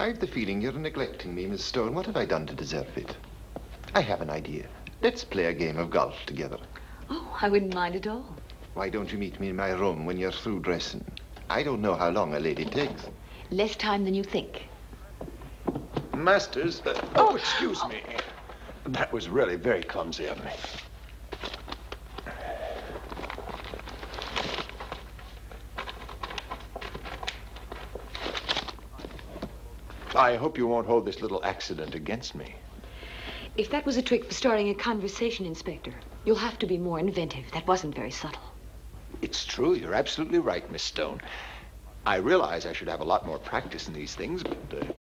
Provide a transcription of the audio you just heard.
I've the feeling you're neglecting me, Miss Stone. What have I done to deserve it? I have an idea. Let's play a game of golf together. Oh, I wouldn't mind at all. Why don't you meet me in my room when you're through dressing? I don't know how long a lady takes. Less time than you think. Masters, uh, oh, excuse me. That was really very clumsy of me. I hope you won't hold this little accident against me. If that was a trick for starting a conversation, Inspector, you'll have to be more inventive. That wasn't very subtle. It's true. You're absolutely right, Miss Stone. I realize I should have a lot more practice in these things, but... Uh...